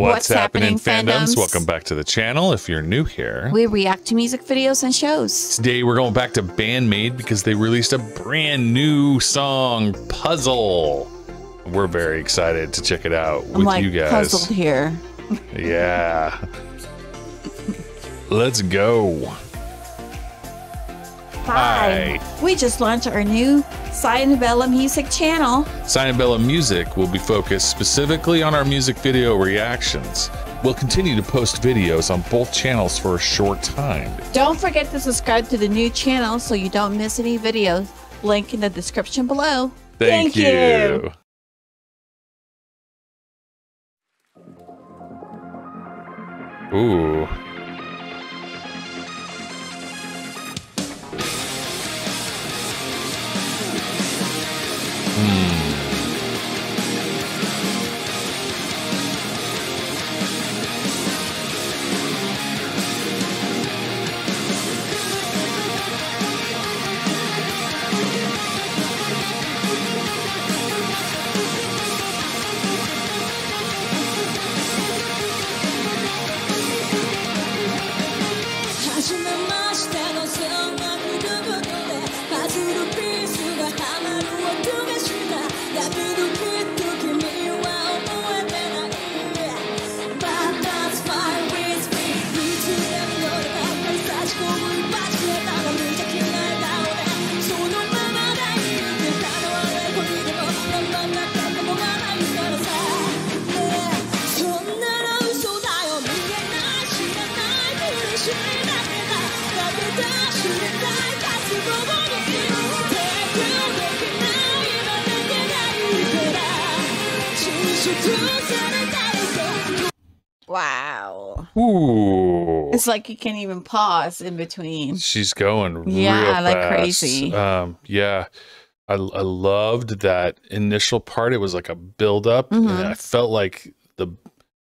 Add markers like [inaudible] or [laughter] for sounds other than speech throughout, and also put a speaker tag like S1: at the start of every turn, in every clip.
S1: What's, happening, fandoms? Welcome back to the channel. If you're new here,
S2: We react to music videos and shows.
S1: today we're going back to Band-Maid because they released a brand new song, Puzzle. We're very excited to check it out
S2: I'm
S1: with
S2: like
S1: you guys.
S2: puzzled here.
S1: Yeah. Let's go. Hi.
S2: We just launched our new Psi & Bella Music channel.
S1: Psi & Bella Music will be focused specifically on our music video reactions. We'll continue to post videos on both channels for a short time.
S2: Don't forget to subscribe to the new channel so you don't miss any videos. Link in the description below.
S1: Thank, you. Ooh.「「
S3: バズルピースがハマる音がした」「
S1: Ooh.
S2: It's like you can't even pause in between.
S1: She's going
S2: Yeah,
S1: real
S2: like
S1: fast.
S2: crazy.
S1: Um, yeah. I, I loved that initial part. It was like a build up, and
S2: Mhm.
S1: I felt like the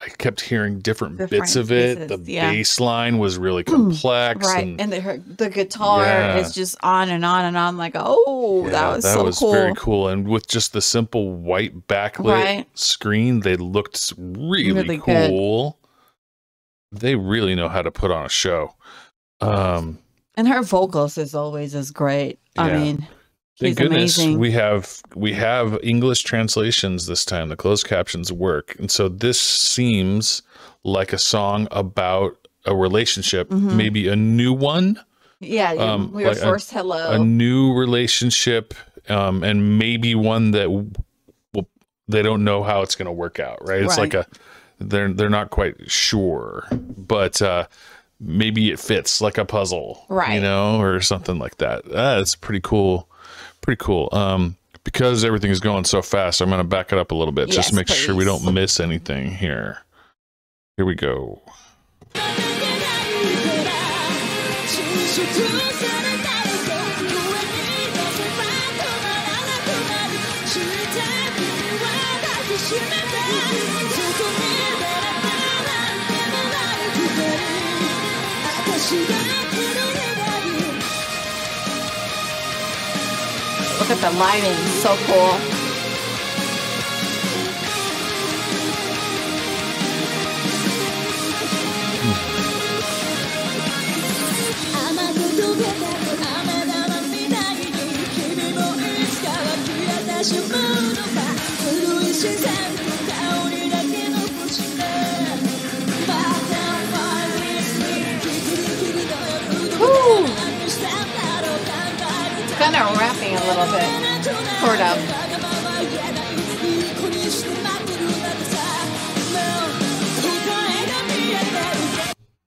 S1: I kept hearing different, bits of it.
S2: pieces,
S1: the
S2: yeah.
S1: bass line was really [clears throat] complex,
S2: Right.
S1: and
S2: And the, her, the guitar
S1: Yeah.
S2: is just on and on and on. Like, oh,
S1: yeah,
S2: that was so cool.
S1: very cool. And with just the simple white backlit
S2: Right.
S1: screen, they looked s- really,
S2: cool. good.
S1: They really know how to put on a show. Um,
S2: And her vocals is always as great. I mean,
S1: Thank goodness
S2: amazing.
S1: we have we have English translations this time. The closed captions work, and so this seems like a song about a relationship,
S2: Mhm.
S1: maybe a new one,
S2: yeah,
S1: um,
S2: we were
S1: like a-
S2: first hello.
S1: a new relationship, um, and maybe one that w- will they don't know how it's going to work out. Right? It's like a they're they're not quite sure, but uh, maybe it fits like a puzzle,
S2: right?
S1: You know, or something like that. That's pretty cool. Pretty cool. Um, because everything is going so fast, I'm going to back it up a little bit just to make sure we don't miss anything here. Here we go. [laughs]
S2: Look at the lighting, so cool.
S3: 雨
S2: kind of rapping a little bit, sort of.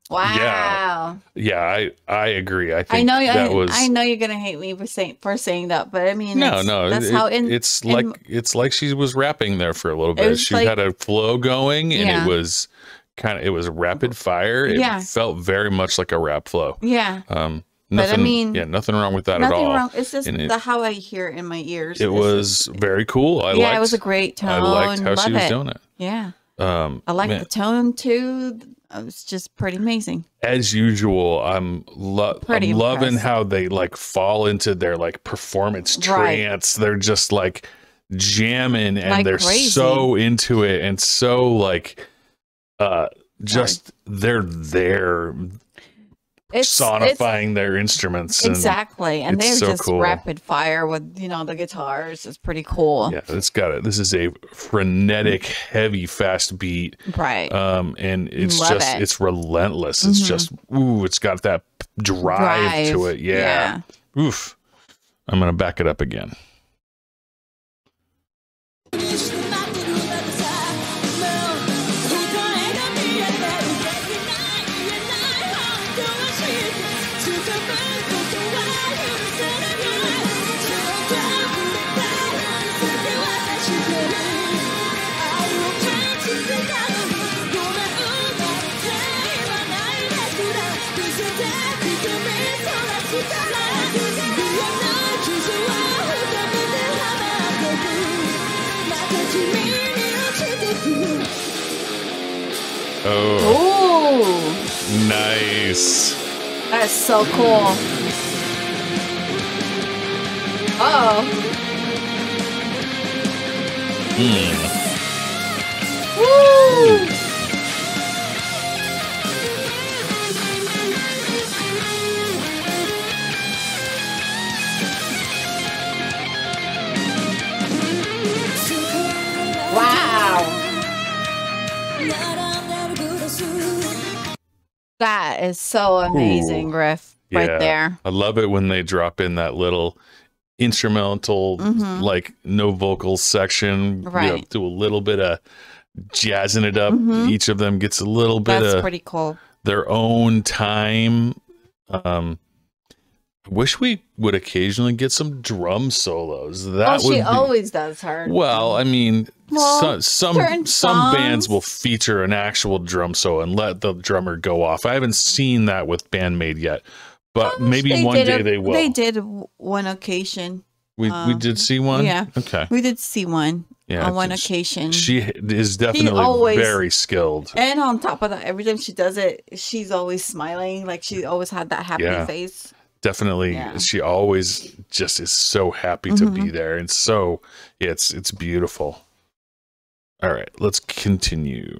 S2: Wow.
S1: Yeah, yeah I, I agree. I think
S2: I know you,
S1: that I, was.
S2: I know you're gonna hate me for saying for saying that, but I mean,
S1: no, no,
S2: that's
S1: it,
S2: how in,
S1: it's
S2: in,
S1: like it's like she was rapping there for a little bit. She
S2: like,
S1: had a flow going, and
S2: yeah.
S1: it was kind of it was rapid fire. It
S2: yeah.
S1: felt very much like a rap flow.
S2: Yeah.
S1: Um,
S2: but I mean,
S1: yeah, nothing wrong with that at
S2: Nothing
S1: all.
S2: wrong. It's just
S1: it-
S2: the how I hear it in my ears.
S1: It
S2: It's
S1: was very cool. I
S2: yeah,
S1: liked,
S2: it was a great tone.
S1: I liked how
S2: Love
S1: she was
S2: it.
S1: doing it.
S2: Yeah,
S1: Um,
S2: I like the tone too. It was just pretty amazing.
S1: as usual. I'm, lo-
S2: Pretty
S1: I'm loving how they like fall into their like performance
S2: Right.
S1: trance. They're just like jamming and
S2: Like
S1: they're
S2: crazy.
S1: so into it and so like uh, just they're there
S2: It's
S1: sonifying their instruments.
S2: It's,
S1: and-
S2: exactly, and they're
S1: so
S2: just
S1: cool.
S2: rapid fire with you know the guitars. It's pretty cool,
S1: Yeah, it's got it. This is a frenetic, heavy, fast beat.
S2: right?
S1: Um, and it's
S2: Love
S1: just
S2: it.
S1: It's relentless. It's just ooh, it's got that drive, to
S2: Drive,
S1: it. Yeah. Oof. I'm gonna back it up again.「Oh,
S2: Ooh,
S1: nice.
S2: that's so cool. Oh, woo!
S3: Hmm.
S2: That is so amazing,
S1: Ooh.
S2: Griff. Right there.
S1: I love it when they drop in that little instrumental,
S2: Mhm.
S1: like no vocal section. you know,
S2: Right.
S1: do a little bit of jazzing it up.
S2: Mhm.
S1: Each of them gets a little bit
S2: That's
S1: of
S2: pretty cool.
S1: their own time. Um, wish we would occasionally get some drum solos. That would
S2: she
S1: be,
S2: always does her.
S1: well, I mean,
S2: Well,
S1: so, some some bands will feature an actual drum solo and let the drummer go off. I haven't seen that with Band-Maid yet, but maybe one day
S2: a-
S1: they will.
S2: They did one occasion.
S1: we we
S2: um,
S1: did see one.
S2: yeah.
S1: Okay.
S2: We did see one
S1: Yeah.
S2: on one occasion.
S1: She is definitely
S2: always-
S1: very skilled.
S2: and on top of that, every time she does it, she's always smiling. Like she always had that happy
S1: Yeah.
S2: face.
S1: Definitely,
S2: Yeah.
S1: she always just is so happy to be
S2: Mhm.
S1: there, and so yeah, it's it's beautiful. All right, let's continue.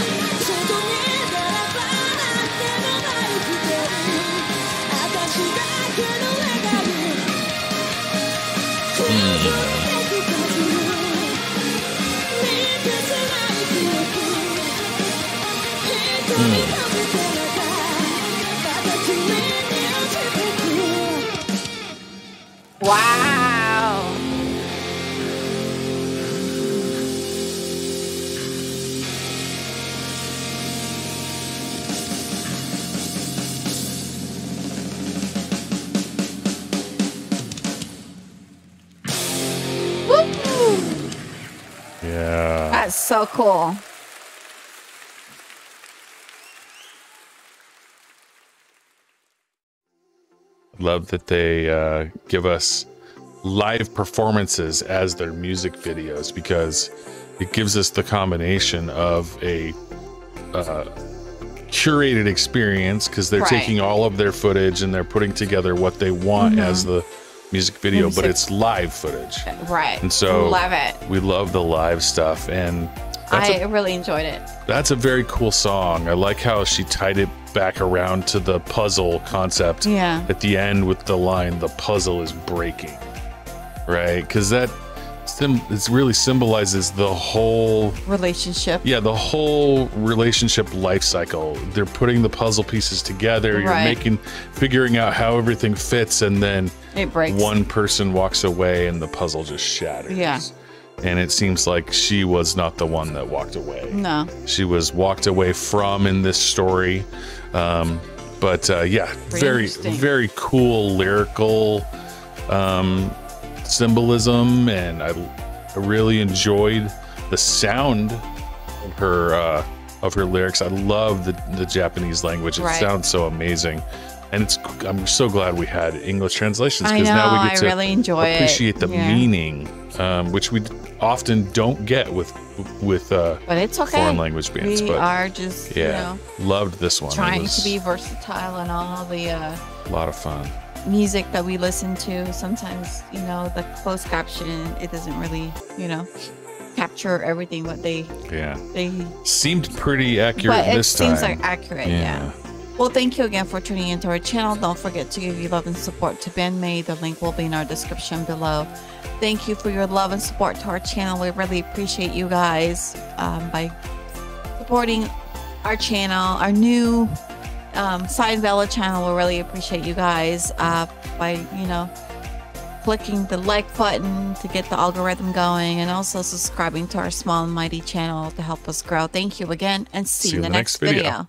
S1: Yeah.
S2: That's so cool.
S1: Love that they uh, give us live performances as their music videos because it gives us the combination of a uh, curated experience because they're
S2: Right.
S1: taking all of their footage and they're putting together what they want as the music video, but it's live footage.
S2: Right.
S1: And so
S2: love it.
S1: we love the live stuff and
S2: I
S1: a,
S2: really enjoyed it.
S1: that's a very cool song. I like how she tied it back around to the puzzle concept
S2: Yeah.
S1: at the end with the line the puzzle is breaking. Right? Cuz that sim- it really symbolizes the whole
S2: Relationship.
S1: yeah the whole relationship life cycle they're putting the puzzle pieces together you're
S2: Right.
S1: making figuring out how everything fits and then
S2: It breaks.
S1: one person walks away and the puzzle just shatters
S2: Yeah.
S1: And it seems like she was not the one that walked away.
S2: No.
S1: she was walked away from in this story. Um, but uh, yeah very very cool lyrical um, symbolism. And I, I really enjoyed the sound of her uh, of her lyrics. I love the, the japanese language. It
S2: Right.
S1: sounds so amazing and it's i'm so glad we had english translations because now we get
S2: I
S1: to
S2: really enjoy it.
S1: appreciate the
S2: Yeah.
S1: meaning um, which we often don't get with with uh,
S2: But it's okay.
S1: foreign language bands
S2: We
S1: but
S2: are just,
S1: yeah,
S2: you know,
S1: loved this one.
S2: Trying to be versatile and all the uh,
S1: a lot of fun.
S2: music that we listen to. Sometimes, you know, the closed caption, it doesn't really, you know, capture everything what they
S1: Yeah,
S2: they
S1: seemed pretty accurate this time.
S2: but it
S1: this
S2: seems like accurate yeah.
S1: Yeah.
S2: Well thank you again for tuning into our channel. Don't forget to give your love and support to Band-Maid. The link will be in our description below. Thank you for your love and support to our channel. We really appreciate you guys um, by supporting our channel our new um, Psi & Bella channel. We really appreciate you guys uh, by you know clicking the like button to get the algorithm going and also subscribing to our small and mighty channel to help us grow. Thank you again and see, you in the, next video.